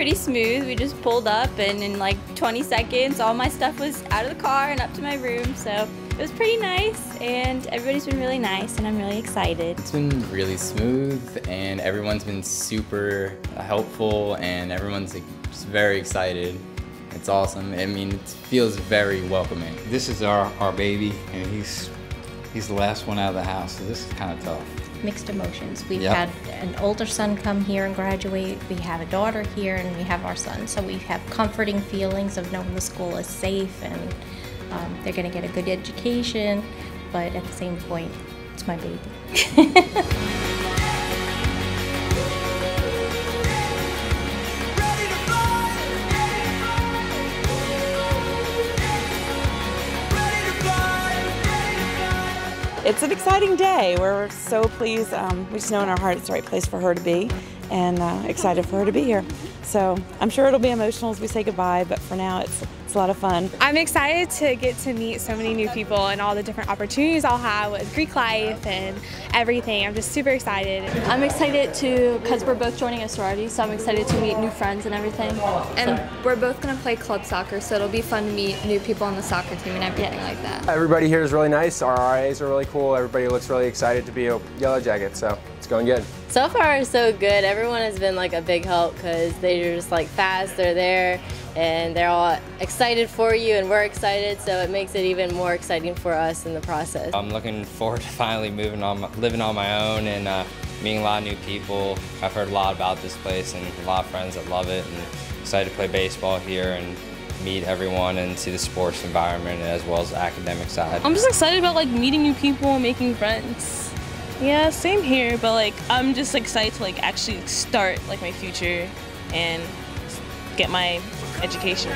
pretty smooth. We just pulled up and in like 20 seconds all my stuff was out of the car and up to my room. So it was pretty nice and everybody's been really nice and I'm really excited. It's been really smooth and everyone's been super helpful and everyone's just very excited. It's awesome. I mean, it feels very welcoming. This is our, our baby and he's, he's the last one out of the house, so this is kind of tough mixed emotions. We've Yep. had an older son come here and graduate. We have a daughter here, and we have our son. So we have comforting feelings of knowing the school is safe and um, they're going to get a good education. But at the same point, it's my baby. It's an exciting day. We're so pleased. Um, we just know in our heart it's the right place for her to be and uh, excited for her to be here. So I'm sure it'll be emotional as we say goodbye, but for now it's, it's a lot of fun. I'm excited to get to meet so many new people and all the different opportunities I'll have with Greek life and everything. I'm just super excited. I'm excited to, because we're both joining a sorority, so I'm excited to meet new friends and everything. And we're both going to play club soccer, so it'll be fun to meet new people on the soccer team and everything like that. Everybody here is really nice. Our RAs are really cool. Everybody looks really excited to be a Yellow Jacket, so it's going good. So far, so good. Everyone has been like a big help because they're just like fast, they're there, and they're all excited for you, and we're excited, so it makes it even more exciting for us in the process. I'm looking forward to finally moving on, my, living on my own and uh, meeting a lot of new people. I've heard a lot about this place and a lot of friends that love it, and excited to play baseball here and meet everyone and see the sports environment as well as the academic side. I'm just excited about like meeting new people and making friends. Yeah, same here, but like I'm just excited to like actually start like my future and get my education.